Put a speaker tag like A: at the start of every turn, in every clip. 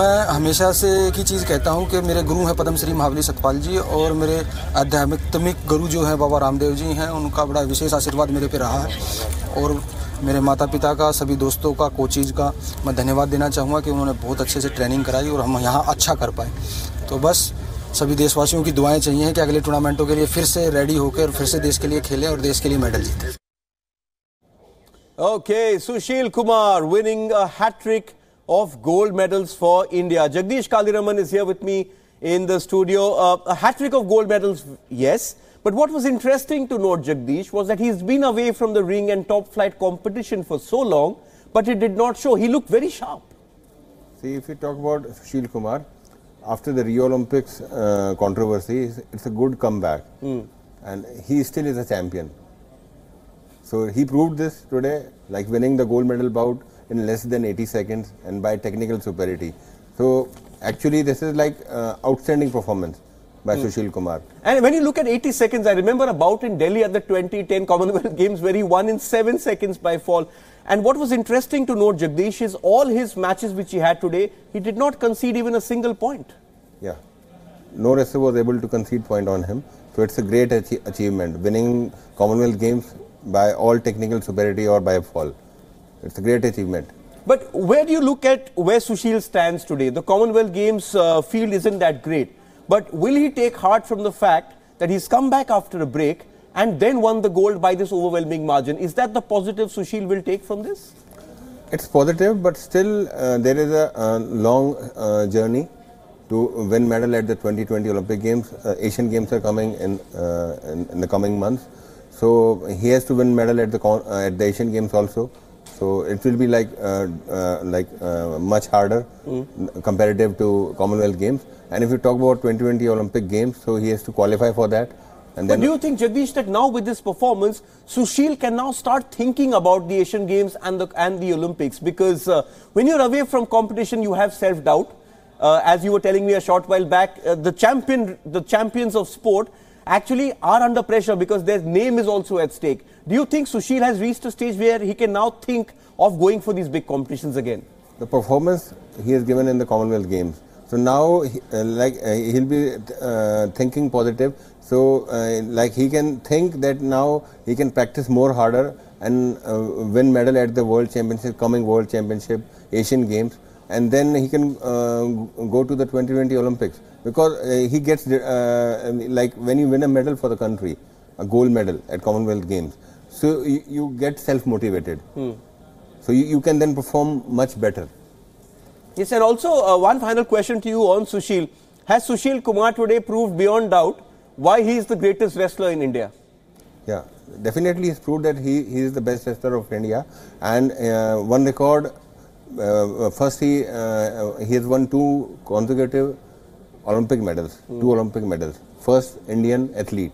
A: मैं हमेशा से एक ही चीज़ कहता हूँ कि मेरे गुरु हैं पद्म श्री महावली सतपाल जी और मेरे आध्यात्मिक गुरु जो हैं बाबा रामदेव जी हैं उनका बड़ा विशेष आशीर्वाद मेरे पे रहा है। और मेरे माता पिता का सभी दोस्तों का कोचिज का मैं धन्यवाद देना चाहूँगा कि उन्होंने बहुत अच्छे से ट्रेनिंग कराई और हम यहाँ अच्छा कर पाए। तो बस सभी देशवासियों की दुआएँ चाहिए कि अगले टूर्नामेंटों के लिए फिर से रेडी होकर और फिर से देश के लिए खेलें और देश के लिए मेडल जीतें।
B: Okay, Sushil Kumar winning a of gold medals for India. Jagdish Kaliraman is here with me in the studio. Uh, a hat trick of gold medals, yes. But what was interesting to note, Jagdish, was that he's been away from the ring and top flight competition for so long, but it did not show. He looked very sharp.
C: See, if you talk about Sushil Kumar, after the Rio Olympics uh, controversy, it's a good comeback. Mm. And he still is a champion. So he proved this today, like winning the gold medal bout in less than 80 seconds and by technical superiority. So actually, this is like uh, outstanding performance by mm. Sushil Kumar.
B: And when you look at 80 seconds, I remember a bout in Delhi at the 2010 Commonwealth Games where he won in 7 seconds by fall. And what was interesting to note, Jagdish, is all his matches which he had today, he did not concede even a single point.
C: Yeah. No wrestler was able to concede point on him. So it's a great achievement. Winning Commonwealth Games by all technical superiority or by a fall. It's a great achievement.
B: But where do you look at where Sushil stands today? The Commonwealth Games uh, field isn't that great. But will he take heart from the fact that he's come back after a break and then won the gold by this overwhelming margin? Is that the positive Sushil will take from this?
C: It's positive, but still uh, there is a uh, long uh, journey to win medal at the 2020 Olympic Games. Uh, Asian Games are coming in, uh, in, in the coming months. So he has to win medal at the uh, at the Asian Games also. So it will be like uh, uh, like uh, much harder mm. comparative to Commonwealth Games. And if you talk about 2020 Olympic Games, so he has to qualify for that.
B: And but do you think, Jagdish, that now with this performance, Sushil can now start thinking about the Asian Games and the and the Olympics? Because uh, when you're away from competition, you have self-doubt. Uh, as you were telling me a short while back, the champion, the champions of sport actually are under pressure because their name is also at stake. Do you think Sushil has reached a stage where he can now think of going for these big competitions again?
C: The performance he has given in the Commonwealth Games. So now, uh, like uh, he'll be uh, thinking positive. So, uh, like he can think that now he can practice more harder and uh, win medal at the World Championship, coming World Championship, Asian Games, and then he can uh, go to the 2020 Olympics because uh, he gets uh, like when you win a medal for the country, a gold medal at Commonwealth Games, so you, you get self-motivated. Hmm. So you, you can then perform much better.
B: Yes, and also uh, one final question to you on Sushil. Has Sushil Kumar today proved beyond doubt why he is the greatest wrestler in India?
C: Yeah, definitely he's proved that he, he is the best wrestler of India and uh, one record, uh, first he, he has won two consecutive Olympic medals, mm. two Olympic medals. First Indian athlete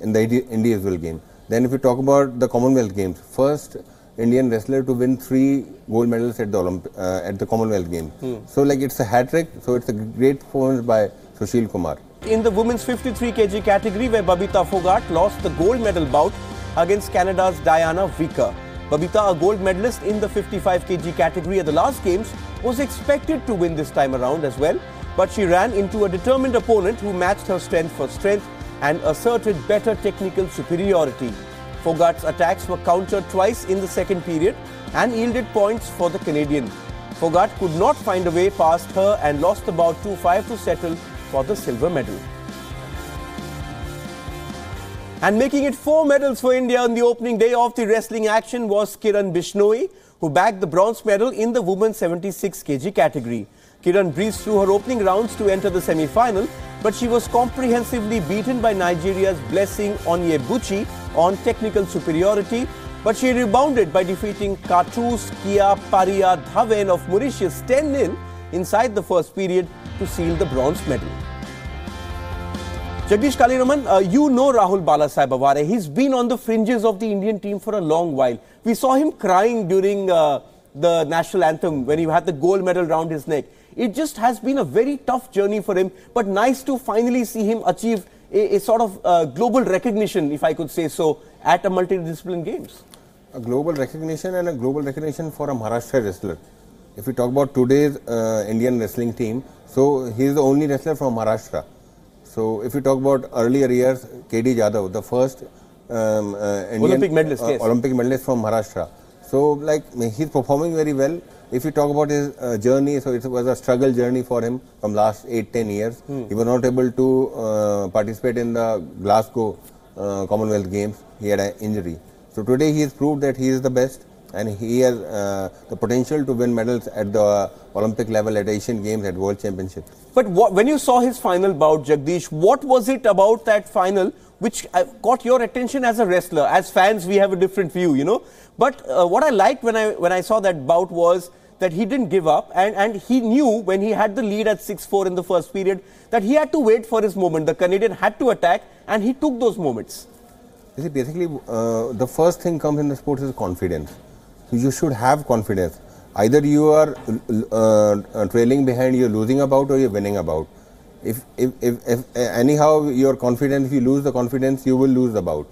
C: in the individual game. Then if we talk about the Commonwealth Games, first Indian wrestler to win three gold medals at the Olymp uh, at the Commonwealth Games. Mm. So like it's a hat trick. So it's a great performance by Sushil Kumar.
B: In the women's 53 kg category, where Babita Phogat lost the gold medal bout against Canada's Diana Weicker. Babita, a gold medalist in the 55 kg category at the last games, was expected to win this time around as well but she ran into a determined opponent who matched her strength for strength and asserted better technical superiority. Phogat's attacks were countered twice in the second period and yielded points for the Canadian. Phogat could not find a way past her and lost about 2-5 to settle for the silver medal. And making it four medals for India on the opening day of the wrestling action was Kiran Bishnoi, who bagged the bronze medal in the women's 76 kg category. Kiran breezed through her opening rounds to enter the semi-final, but she was comprehensively beaten by Nigeria's Blessing Onyebuchi on technical superiority. But she rebounded by defeating Katus Kia Paria Dhaven of Mauritius 10-0 inside the first period to seal the bronze medal. Jagdish Kaliraman, uh, you know Rahul Balasaheb Aware. He's been on the fringes of the Indian team for a long while. We saw him crying during uh, the national anthem when he had the gold medal round his neck. It just has been a very tough journey for him, but nice to finally see him achieve a, a sort of uh, global recognition, if I could say so, at a multidisciplinary games.
C: A global recognition and a global recognition for a Maharashtra wrestler. if we talk about today's uh, Indian wrestling team, so he is the only wrestler from Maharashtra. So if you talk about earlier years, KD Jadhav, the first um, uh, Indian
B: Olympic medalist,
C: uh,
B: yes.
C: Olympic medalist from Maharashtra. So like he's performing very well. If you talk about his uh, journey, so it was a struggle journey for him from last 8, 10 years.
B: Hmm.
C: He was not able to uh, participate in the Glasgow uh, Commonwealth Games. He had an injury. So today he has proved that he is the best and he has uh, the potential to win medals at the Olympic level, at Asian Games, at World Championship.
B: But what, when you saw his final bout, Jagdish, what was it about that final which uh, caught your attention as a wrestler? As fans, we have a different view, you know. But uh, what I liked when I when I saw that bout was that he didn't give up, and, and he knew when he had the lead at 6-4 in the first period that he had to wait for his moment. The Canadian had to attack, and he took those moments.
C: You see, basically, uh, the first thing comes in the sport is confidence. So you should have confidence. Either you are uh, uh, trailing behind, you're losing about, or you're winning about. If, if, if, if anyhow you're confident, if you lose the confidence, you will lose the bout.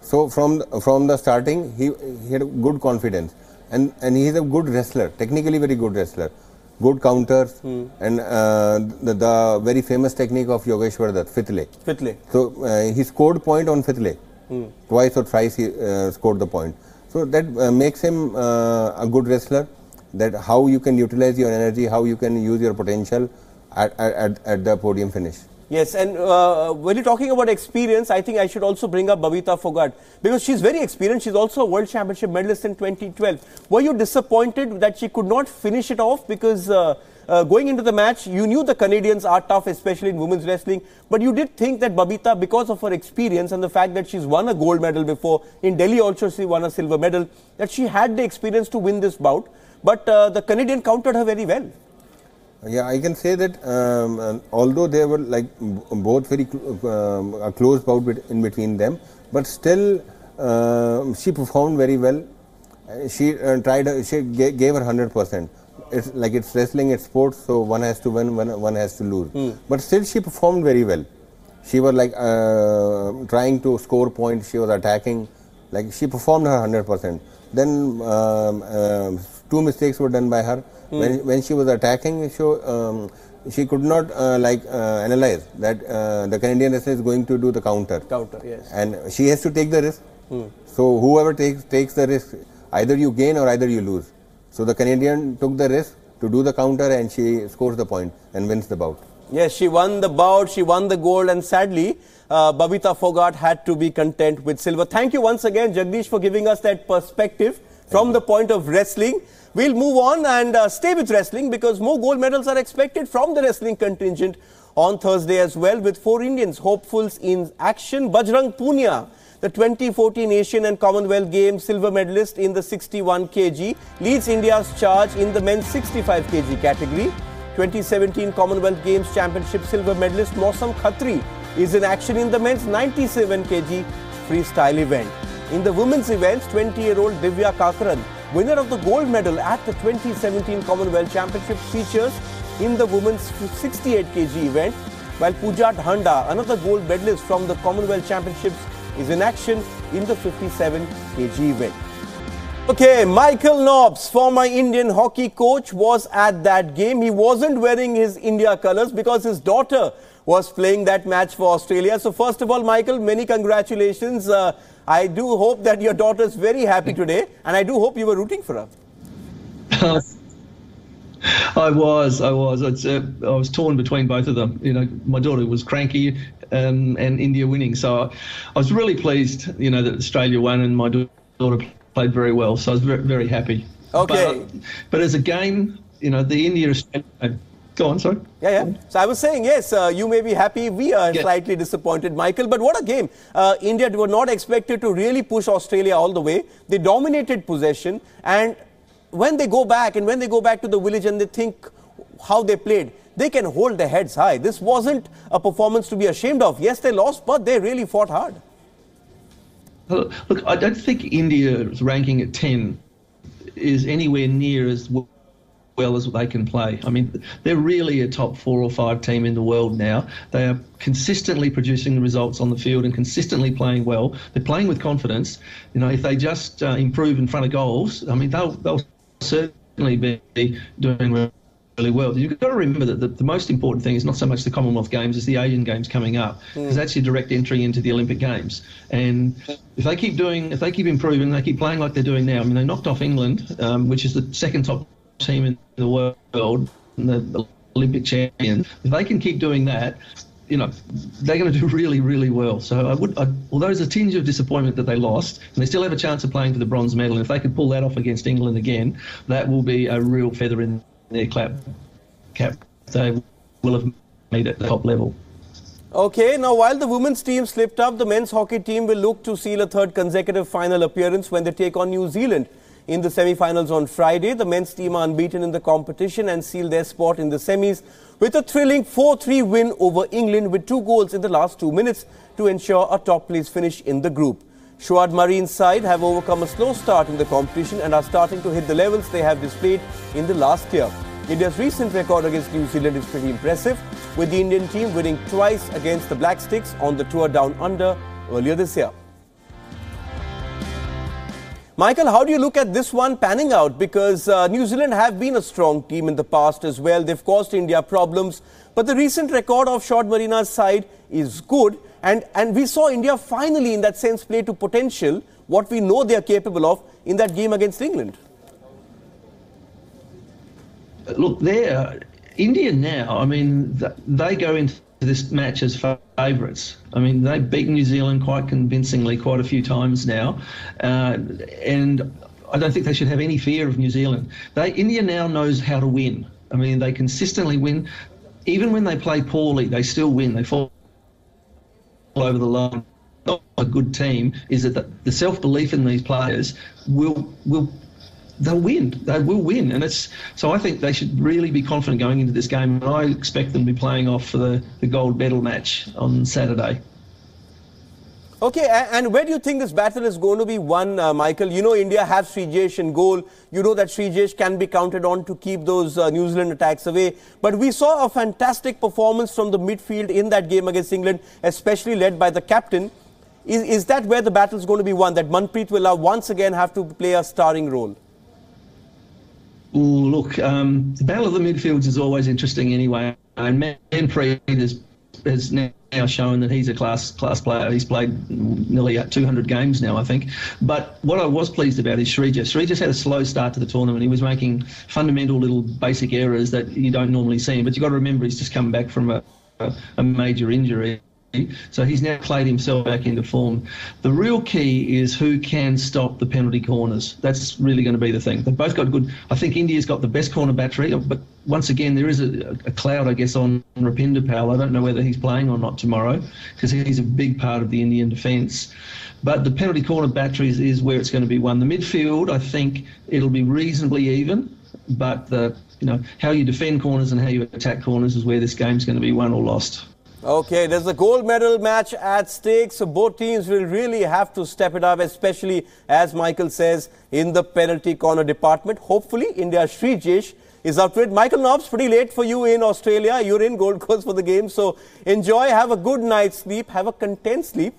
C: So from from the starting, he he had good confidence, and and he is a good wrestler, technically very good wrestler, good counters, and uh, the, the very famous technique of Yogeshwar Dutt, fifth leg.
B: Fifth leg.
C: So uh, he scored point on fifth leg. Twice or thrice he uh, scored the point. So that uh, makes him uh, a good wrestler. That how you can utilize your energy, how you can use your potential at, at, at the podium finish.
B: Yes, and uh, when you're talking about experience, I think I should also bring up Babita Phogat because she's very experienced. She's also a World Championship medalist in 2012. Were you disappointed that she could not finish it off because uh, uh, going into the match, you knew the Canadians are tough, especially in women's wrestling, but you did think that Babita, because of her experience and the fact that she's won a gold medal before, in Delhi also she won a silver medal, that she had the experience to win this bout. But uh, the Canadian countered her very well.
C: Yeah, I can say that um, uh, although they were like both very cl- um, a close bout in between them, but still um she performed very well. Uh, She uh, tried. uh, She ga- gave her hundred percent. It's like it's wrestling, it's sports, so one has to win, one, one has to lose. But still, she performed very well. She was like uh, trying to score points. She was attacking. Like she performed her hundred percent. Then um, um, two mistakes were done by her when, when she was attacking. She, um, she could not uh, like uh, analyze that uh, the Canadian wrestler is going to do the counter.
B: Counter, yes.
C: And she has to take the risk. So whoever takes takes the risk, either you gain or either you lose. So the Canadian took the risk to do the counter and she scores the point and wins the bout.
B: Yes, she won the bout, she won the gold, and sadly, uh, Babita Phogat had to be content with silver. Thank you once again, Jagdish, for giving us that perspective from the point of wrestling. We'll move on and uh, stay with wrestling because more gold medals are expected from the wrestling contingent on Thursday as well, with four Indians hopefuls in action. Bajrang Punia, the 2014 Asian and Commonwealth Games silver medalist in the 61 kg, leads India's charge in the men's 65 kg category. 2017 Commonwealth Games Championship silver medalist Mausam Khatri is in action in the men's 97 kg freestyle event. In the women's events, 20-year-old Divya Kakran, winner of the gold medal at the 2017 Commonwealth Championship, features in the women's 68 kg event, while Pooja Dhanda, another gold medalist from the Commonwealth Championships, is in action in the 57 kg event. Okay, Michael Nobbs, former Indian hockey coach, was at that game. He wasn't wearing his India colours because his daughter was playing that match for Australia. So, first of all, Michael, many congratulations. Uh, I do hope that your daughter is very happy today, and I do hope you were rooting for her.
D: I was, I was. It's, uh, I was torn between both of them. You know, my daughter was cranky, um, and India winning. So I was really pleased. You know that Australia won, and my daughter played very well. So I was very, very happy.
B: Okay.
D: But, but as a game, you know, the India. Australia. Go on, sorry.
B: Yeah, yeah. So I was saying, yes, uh, you may be happy. We are
D: Yeah.
B: slightly disappointed, Michael. But what a game! Uh, India were not expected to really push Australia all the way. They dominated possession, and when they go back and when they go back to the village and they think how they played, they can hold their heads high. This wasn't a performance to be ashamed of. Yes, they lost, but they really fought hard.
D: Look, I don't think India's ranking at 10 is anywhere near as well as they can play. I mean, they're really a top four or five team in the world now. They are consistently producing the results on the field and consistently playing well. They're playing with confidence. You know, if they just uh, improve in front of goals, I mean, they'll, they'll certainly be doing really well. You've got to remember that the, the, most important thing is not so much the Commonwealth Games, it's the Asian Games coming up, because mm. that's your direct entry into the Olympic Games. And if they keep doing, if they keep improving, they keep playing like they're doing now. I mean, they knocked off England, um, which is the second top team in the world, and the Olympic champion. If they can keep doing that, you know, they're going to do really, really well. So I would, I, although there's a tinge of disappointment that they lost, and they still have a chance of playing for the bronze medal. And if they could pull that off against England again, that will be a real feather in their clap cap they will have made at the top level.
B: Okay, now while the women's team slipped up, the men's hockey team will look to seal a third consecutive final appearance when they take on New Zealand. In the semi-finals on Friday, the men's team are unbeaten in the competition and seal their spot in the semis with a thrilling 4-3 win over England with two goals in the last two minutes to ensure a top place finish in the group. Sjoerd Marijne's side have overcome a slow start in the competition and are starting to hit the levels they have displayed in the last year. India's recent record against New Zealand is pretty impressive, with the Indian team winning twice against the Black Sticks on the tour down under earlier this year. Michael, how do you look at this one panning out? Because uh, New Zealand have been a strong team in the past as well. They've caused India problems. But the recent record of Sjoerd Marijne's side is good. And, and we saw India finally, in that sense, play to potential, what we know they are capable of in that game against England
D: look, they're India now. I mean, they go into this match as favourites. I mean, they beat New Zealand quite convincingly quite a few times now, uh, and I don't think they should have any fear of New Zealand. They India now knows how to win. I mean, they consistently win. Even when they play poorly, they still win. They fall over the line. Not a good team is that the, the self belief in these players will will they'll win. They will win, and it's so. I think they should really be confident going into this game, and I expect them to be playing off for the, the gold medal match on Saturday.
B: Okay, and where do you think this battle is going to be won, uh, Michael? You know, India have Sreejesh in goal. You know that Sreejesh can be counted on to keep those uh, New Zealand attacks away. But we saw a fantastic performance from the midfield in that game against England, especially led by the captain. Is, is that where the battle is going to be won? That Manpreet will once again have to play a starring role?
D: Ooh, look, um, the battle of the midfields is always interesting anyway. And Manpreet has, has now shown that he's a class class player. He's played nearly 200 games now, I think. But what I was pleased about is Sreejesh. Sreejesh had a slow start to the tournament. He was making fundamental little basic errors that you don't normally see. But you've got to remember he's just come back from a, a major injury. So he's now played himself back into form. The real key is who can stop the penalty corners. That's really going to be the thing. They've both got good. I think India's got the best corner battery, but once again, there is a, a cloud, I guess, on Rupinder Pal. I don't know whether he's playing or not tomorrow because he's a big part of the Indian defence. But the penalty corner batteries is where it's going to be won. The midfield, I think it'll be reasonably even, but the you know how you defend corners and how you attack corners is where this game's going to be won or lost.
B: Okay, there's a gold medal match at stake, so both teams will really have to step it up, especially as Michael says in the penalty corner department. Hopefully, India's Sreejesh is up to it. Michael Nobbs, pretty late for you in Australia. You're in Gold Coast for the game, so enjoy, have a good night's sleep, have a content sleep.